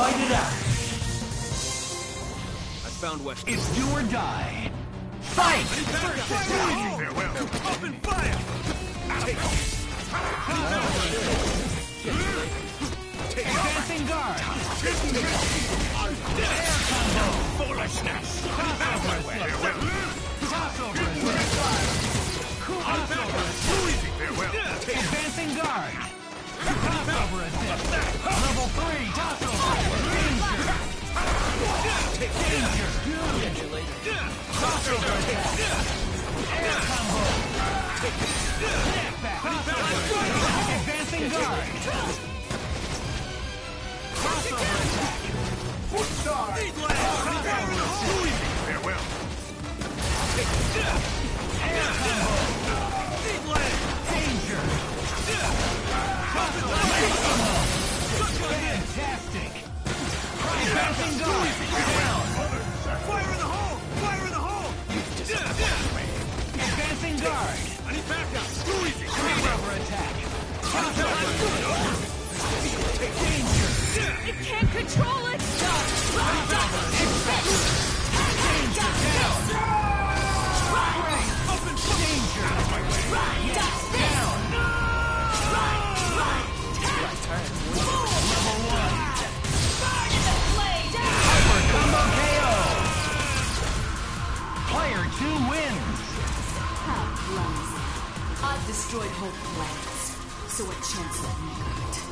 fight it out. I found West. It's do or die. Fight! Farewell. Open fire! Advancing guard. Foolishness. Farewell. Crossover attack. Crossover. Farewell. Advancing guard. Crossover attack. Level 3, crossover. Danger. Danger. Crossover. Air combo. Two wins. How. I've destroyed whole planets, so a chance of me.